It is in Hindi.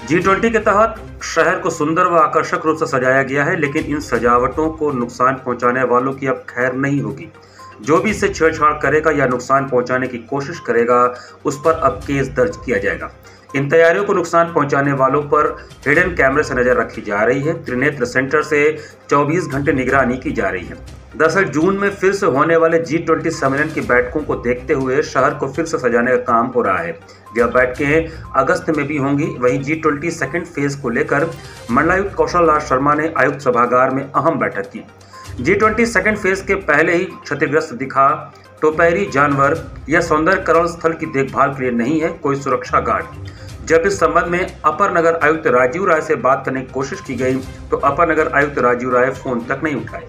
जी ट्वेंटी के तहत शहर को सुंदर व आकर्षक रूप से सजाया गया है, लेकिन इन सजावटों को नुकसान पहुँचाने वालों की अब खैर नहीं होगी। जो भी इसे छेड़छाड़ करेगा या नुकसान पहुँचाने की कोशिश करेगा, उस पर अब केस दर्ज किया जाएगा। इन तैयारियों को नुकसान पहुँचाने वालों पर हिडन कैमरे से नज़र रखी जा रही है। त्रिनेत्र सेंटर से 24 घंटे निगरानी की जा रही है। दरअसल जून में फिर से होने वाले जी ट्वेंटी सम्मेलन की बैठकों को देखते हुए शहर को फिर से सजाने का काम हो रहा है। यह बैठकें अगस्त में भी होंगी। वहीं जी ट्वेंटी सेकेंड फ़ेज़ को लेकर मंडलायुक्त कौशल राज शर्मा ने आयुक्त सभागार में अहम बैठक की। जी ट्वेंटी सेकेंड फ़ेज़ के पहले ही क्षतिग्रस्त दिखा। दोपहरी जानवर या सौंदर्यकरण स्थल की देखभाल के लिए नहीं है, कोई सुरक्षा गार्ड। जब इस संबंध में अपर नगर आयुक्त राजीव राय से बात करने की कोशिश की गई तो अपर नगर आयुक्त राजीव राय फ़ोन तक नहीं उठाए।